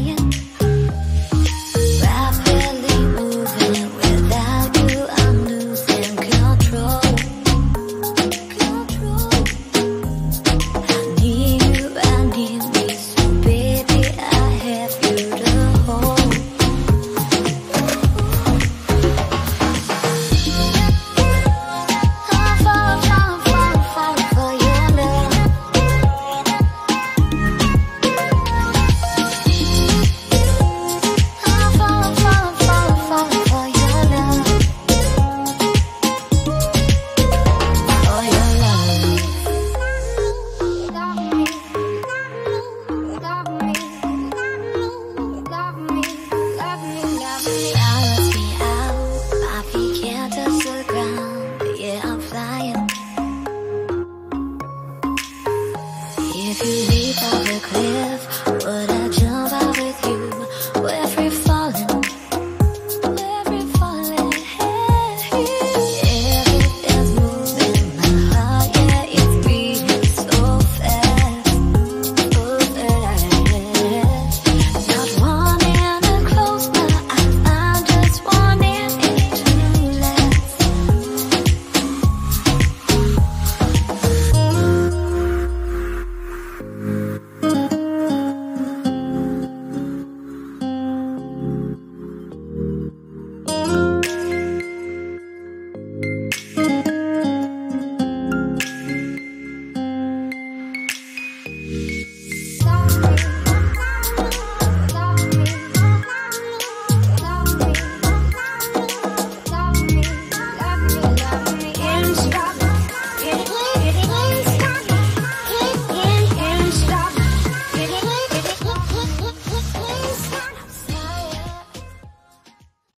lion